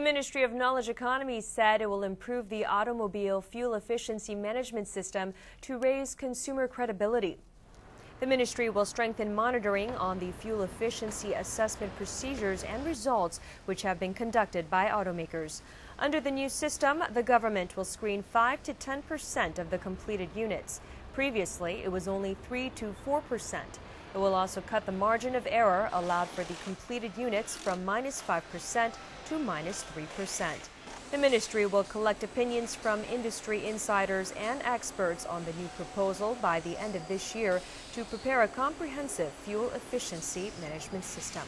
Ministry of Knowledge Economy said it will improve the automobile fuel efficiency management system to raise consumer credibility. The ministry will strengthen monitoring on the fuel efficiency assessment procedures and results which have been conducted by automakers. Under the new system, the government will screen 5 to 10 percent of the completed units. Previously, it was only 3 to 4 percent. It will also cut the margin of error allowed for the completed units from minus minus 5 percent to minus minus 3 percent. The ministry will collect opinions from industry insiders and experts on the new proposal by the end of this year to prepare a comprehensive fuel efficiency management system.